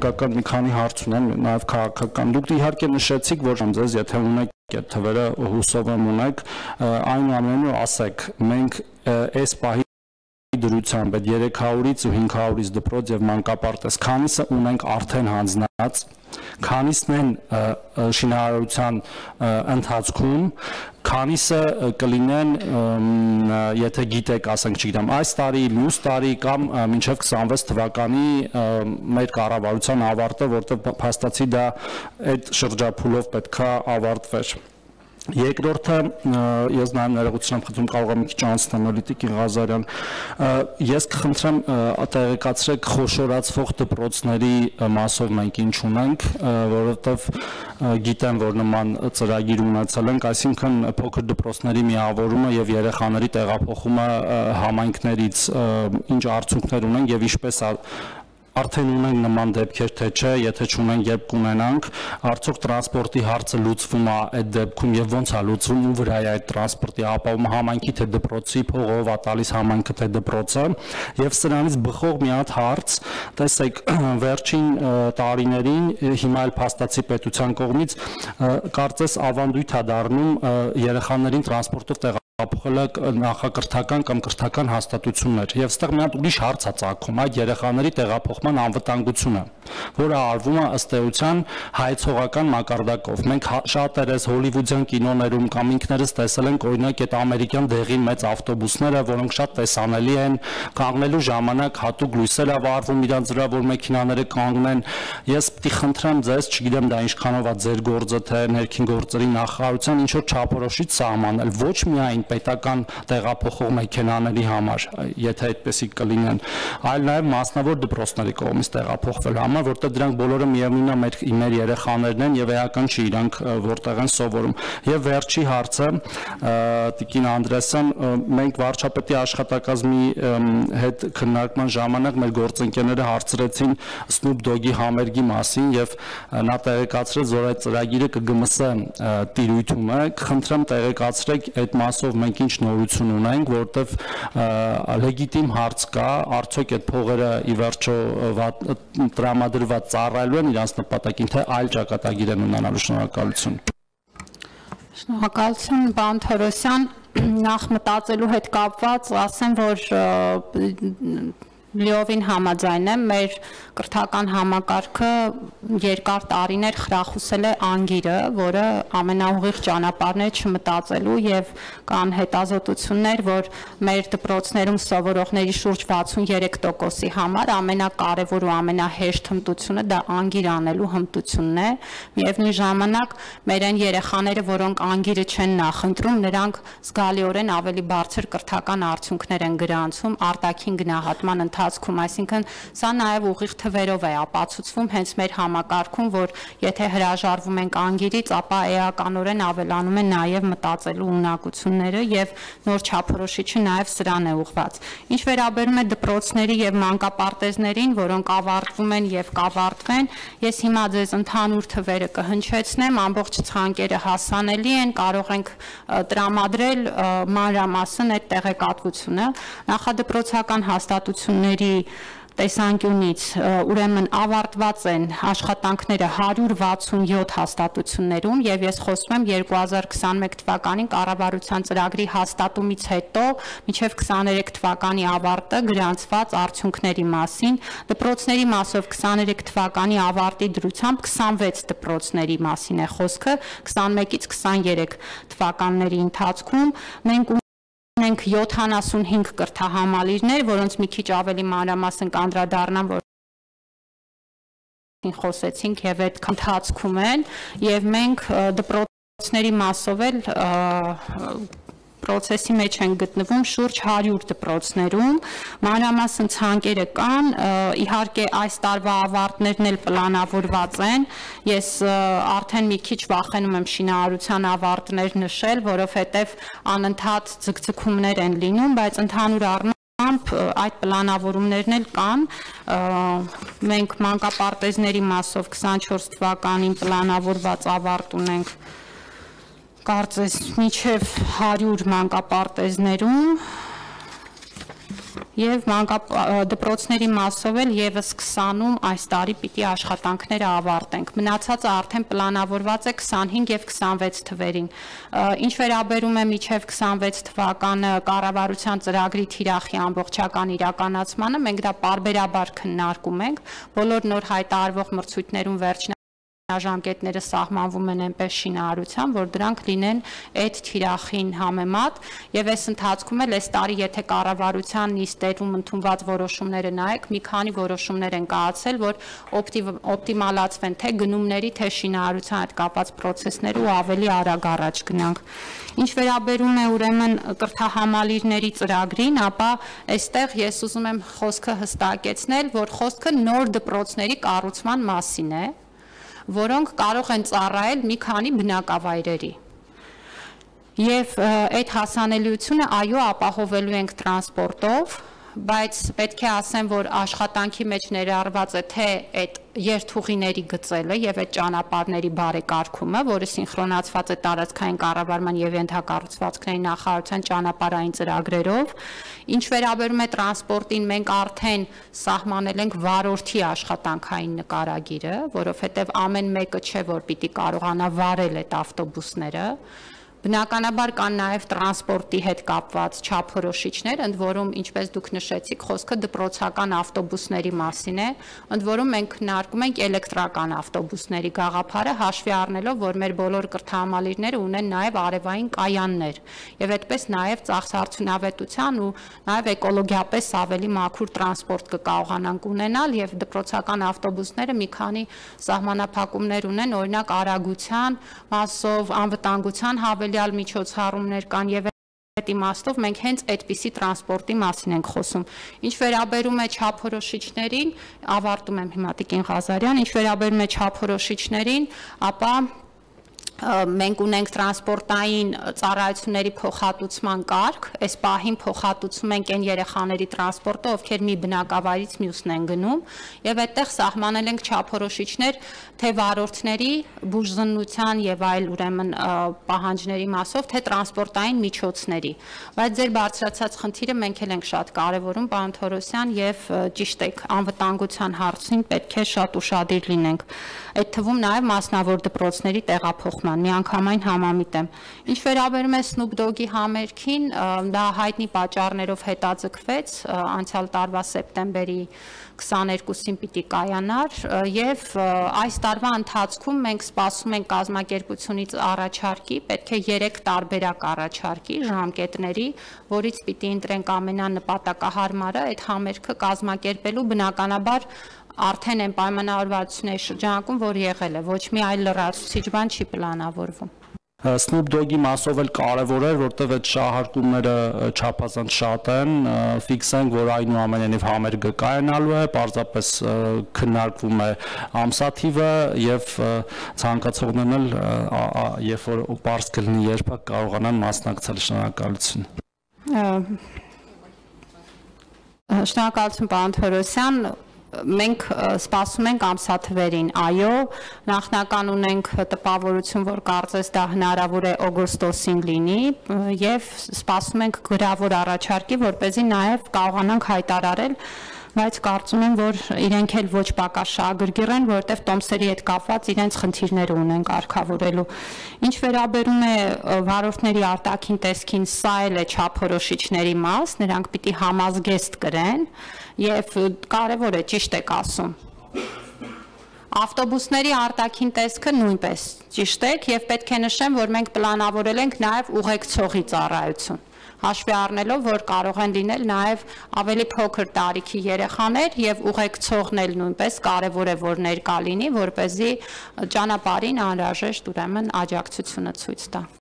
Կական մի քանի հարց ունեմ, նաև քաղաքական։ Դուք իհարկե նշեցիք, որ ձեզ եթե ունեք այդ թվերը հուսով եմ ունեք, այնուամենայնիվ ասեք, մենք այս պահի դրությամբ այդ 300-ից ու 500-ից դպրոց եւ մանկապարտեզ քանիսը ունենք արդեն հանձնած քանիսն են շինարարության ընթացքում քանիսը կլինեն եթե գիտեք ասենք չգիտեմ այս տարի մյուս տարի կամ մինչև 26 թվականի մեր կառավարության ավարտը որտեղ փաստացի դա այդ շրջափուլով պետքա ավարտվեր Երկրորդը ես նաև ներողություն եմ խնդրում կարող եմ մի քիչ անցնել Լիտիկին Ղազարյան ես կխնդրեմ տեղեկացրեք խոշորացվող դպրոցների մասով մենք ինչ ունենք որովհետև գիտեմ որ նման ծրագիր ունեցել ենք այսինքն փոքր դպրոցների միավորումը եւ երեխաների տեղափոխումը համայնքներից ինչ արդյունքներ ունեն եւ ինչպես արդեն ունենք նման դեպքեր թե չէ, եթե չունենք, երբ կունենանք, արդյոք տրանսպորտի հարցը լուծվում է այդ դեպքում եւ ոնց է լուծվում ու վրա է այդ տրանսպորտի ապահովումը համայնքի թե դպրոցի փողով է տալիս համայնքը թե դպրոցը եւ սրանից բխող մի հատ հարց, տեսեք, վերջին տարիներին հիմա էլ փաստացի պետության կողմից կարծես ավանդույթ է դառնում երեխաներին տրանսպորտով տեղ ապխելը նախակրթական կամ կրթական հաստատություններ եւ այստեղ մի հատ ուրիշ հարց է ցակում այդ երեխաների տեղափոխման անվտանգությունը որը արվում է ըստ էության հայցողական մակարդակով մենք հա, շատերս հոլիվուդյան կինոներում կամ ինքներս տեսել ենք օրինակ այդ ամերիկյան դեղի մեծ ավտոբուսները որոնք շատ տեսանելի են կանգնելու ժամանակ հատուկ լույսեր ա վարվում իրանց վրա որ մեքենաները կանգնեն ես պիտի խնդրեմ ձեզ չգիտեմ դա ինչքանով է ձեր գործը թե ներքին գործերի նախարարության ինչ որ չափորոշիչ սահմանել ոչ միայն պետական տեղափոխող մեքենաների համար, եթե այդպեսի կլինեն, այլ նաև մասնավոր դպրոցների կողմից տեղափոխվել համար, որտեղ դրանք բոլորը միևնույնն է մեր մեր երեխաներն են եւ էական չի իրանք որտեղ են սովորում։ Եւ վերջի հարցը Տիկին Անդրեսյան, մենք վարչապետի աշխատակազմի հետ քննարկման ժամանակ մեր գործընկերները հարցրեցին Snoop Dogg-ի համերգի մասին եւ նա տեղեկացրեց, որ այդ ծրագիրը կգմսե տիրույթում է։ Խնդրեմ տեղեկացրեք այդ մասով մենք ինչ նորություն ունենք, որտեվ լեգիտիմ հարց կա, արդյոք այդ փողերը ի վերջո տրամադրված ծառայելու են իրանց նպատակին, թե այլ ճակատագիր են ունենալու շնորհակալություն։ Շնորհակալություն, պարոն Թորոսյան, նախ մտածելու հետ կապված ասեմ, որ լիովին համաձայն եմ մեր կրթական համակարգը երկար տարիներ խրախուսել է անգիրը, որը ամենաուղիղ ճանապարհն է չմտածելու եւ կան հետազոտություններ, որ մեր դպրոցներում սովորողների շուրջ 63%-ի համար ամենակարևոր ու ամենահեշտ հմտությունը դա անգիր անելու հմտությունն է։ Միևնույն ժամանակ մեր այն երեխաները, որոնք անգիրը չեն նախընտրում, նրանք զգալիորեն ավելի բարձր կրթական արդյունքներ են գրանցում արտաքին գնահատման ընթացքում, այսինքն սա նաև ուղիղ թվերով է ապացուցվում հենց մեր համակարգում, որ եթե հրաժարվում ենք անգիրից, ապա էականորեն ավելանում է նաև մտածելու ունակությունները եւ նոր չափորոշիչը նաև սրան է ուղված։ Ինչ վերաբերում է դպրոցների եւ մանկապարտեզներին, որոնք ավարտվում են եւ կավարտվեն, ես հիմա ձեզ ընդհանուր թվերը կհնչեցնեմ, ամբողջ ցանկերը հասանելի են, կարող ենք տրամադրել մանրամասն այդ տեղեկատվությունը։ Նախադպրոցական հաստատությունների ծրագրի տեսանկյունից ուրեմն ավարտված են աշխատանքները 167 հաստատություններում եւ ես խոսում եմ 2021 թվականին կառավարության ծրագրի հաստատումից հետո մինչեւ 23 թվականի ավարտը գրանցված արդյունքների մասին դպրոցների մասով 23 թվականի ավարտի դրությամբ 26 դպրոցների մասին է խոսքը 21-ից 23 թվականների ընթացքում մենք ունենք 75 կրթահամալիրներ, որոնց մի քիչ ավելի մանրամասն կանդրադառնամ, որ խոսեցինք եւ այդ ընթացքում են եւ մենք դպրոցների մասով էլ process-ի մեջ են գտնվում շուրջ 100 դպրոցներում, մանրամասն ցանկերը կան, իհարկե այս տարվա ավարտներն էլ պլանավորված են։ Ես արդեն մի քիչ վախենում եմ շինարարության ավարտներ նշել, որովհետև անընդհատ ձգձգումներ են լինում, բայց ընդհանուր առմամբ այդ պլանավորումներն էլ կան մենք մանկապարտեզների մասով 24 թվականին պլանավորված ավարտ ունենք կարծես միջև 100 մանկապարտեզներում եւ դպրոցների մասով էլ եւս 20-ում այս տարի պիտի աշխատանքները ավարտենք։ Մնացածը արդեն պլանավորված է 25 եւ 26 թվերին։ Ինչ վերաբերում է միջև 26 թվականը կառավարության ծրագրի թիրախի ամբողջական իրականացմանը, մենք դա parberabar քննարկում ենք բոլոր նոր հայտարարվող մրցույթներում վերջնա ժամկետները սահմանվում են այնպես շինարարության, որ դրանք լինեն այդ թիրախին համեմատ եւ այս ընթացքում էլ այս տարի եթե կառավարության նիստերում ընդունված որոշումները նայեք, մի քանի որոշումներ են կայացել, որ օպտիմալացվեն թե գնումների, թե շինարարության հետ կապված process-ները ու ավելի արագ առաջ գնանք։ Ինչ վերաբերում է ուրեմն կրթահամալիրների ծրագրին, ապա այստեղ ես ուզում եմ խոսքը հստակեցնել, որ խոսքը նոր դպրոցների կառուցման մասին է, որոնք կարող են ծառայել մի քանի բնակավայրերի։ Եվ այդ հասանելիությունը այո ապահովելու ենք տրանսպորտով, բայց պետք է ասեմ, որ աշխատանքի մեջ ներառված է թե այդ երթուղիների գծելը եւ այդ ճանապարհների բարեկարգումը, որը սինխրոնացված է տարածքային կառավարման եւ ենթակառուցվածքների նախարարության ճանապարհային ծրագրերով։ Ինչ վերաբերում է տրանսպորտին, մենք արդեն սահմանել ենք վարորդի աշխատանքային նկարագիրը, որովհետեւ ամեն մեկը չէ, որ պիտի կարողանա վարել այդ ավտոբուսները Բնականաբար կան նաև տրանսպորտի հետ կապված չափորոշիչներ, ընդ որում, ինչպես դուք նշեցիք, խոսքը դպրոցական ավտոբուսների մասին է, ընդ որում մենք քննարկում ենք էլեկտրական ավտոբուսների գաղափարը, հաշվի առնելով, որ մեր բոլոր կրթահամալիրները ունեն նաև արևային կայաններ, եւ այդպես նաև ծախսարդյունավետության ու նաև էկոլոգիապես ավելի մաքուր տրանսպորտ կկարողանանք ունենալ եւ դպրոցական ավտոբուսները մի քանի սահմանափակումներ ունեն, օրինակ արագության մասով, անվտանգության հավել հավելյալ միջոցառումներ կան եւ այդ իմաստով մենք հենց այդպիսի տրանսպորտի մասին ենք խոսում։ Ինչ վերաբերում է չափորոշիչներին, ավարտում եմ հիմա Տիկին Ղազարյան, ինչ վերաբերում է չափորոշիչներին, ապա մենք ունենք տրանսպորտային ծառայությունների փոխհատուցման կարգ, այս պահին փոխհատուցում ենք այն երեխաների տրանսպորտը, ովքեր մի բնակավայրից մյուսն են գնում, եւ այդտեղ սահմանել ենք չափորոշիչներ թե վարորդների բուժզննության եւ այլ ուրեմն պահանջների մասով, թե տրանսպորտային միջոցների։ Բայց ձեր բարձրացած խնդիրը մենք էլ ենք շատ կարեւորում, պարոն Թորոսյան, եւ ճիշտ եք, անվտանգության հարցին պետք է շատ ուշադիր լինենք։ Այդ թվում նաեւ մասնավոր դպրոցների տեղափոխման Հոֆման, միանգամայն համամիտ եմ։ Ինչ վերաբերում է Snoop Dogg-ի համերգին, դա հայտնի պատճառներով հետաձգվեց անցյալ տարվա սեպտեմբերի 22-ին պիտի կայանար եւ այս տարվա ընթացքում մենք սպասում ենք կազմակերպությունից առաջարկի, պետք է 3 տարբերակ առաջարկի ժամկետների, որից պիտի ընտրենք ամենանպատակահարմարը այդ համերգը կազմակերպելու բնականաբար արդեն են պայմանավորվածությունների շրջանակում, որ եղել է, ոչ մի այլ լրացուցիչ բան չի պլանավորվում։ Snoop Dogg-ի մասով էլ կարևոր էր, որտեղ այդ շահարկումները չափազանց շատ են, ֆիքսենք, որ այնուամենայնիվ համերգը կայանալու է, պարզապես քննարկվում է ամսաթիվը եւ ցանկացողներն էլ երբ որ པարզ կլինի երբակ կարողանան մասնակցել շնորհակալություն։ Շնորհակալություն պարոն Թորոսյան, մենք սպասում ենք ամսաթվերին։ Այո, նախնական ունենք տպավորություն, որ կարծես դա հնարավոր է օգոստոսին լինի եւ սպասում ենք գրավոր առաջարկի, որ เป զի նաեւ կարողանանք հայտարարել բայց կարծում եմ, որ իրենք էլ ոչ պակաս շահագրգիռ են, որովհետև տոմսերի հետ կապված իրենց խնդիրներ ունեն կարգավորելու։ Ինչ վերաբերում է վարորդների արտաքին տեսքին, սա էլ է չափորոշիչների մաս, նրանք պիտի համազգեստ կրեն եւ կարեւոր է ճիշտ եք ասում Ավտոբուսների արտաքին տեսքը նույնպես ճիշտ եք եւ պետք է նշեմ, որ մենք պլանավորել ենք նաեւ ուղեկցողի ծառայություն հաշվի առնելով, որ կարող են լինել նաև ավելի փոքր տարիքի երեխաներ եւ ուղեկցողն էլ նույնպես կարեւոր է որ ներկա լինի, որ เป զի ճանապարհին անհրաժեշտ ուրեմն աջակցությունը ցույց տա։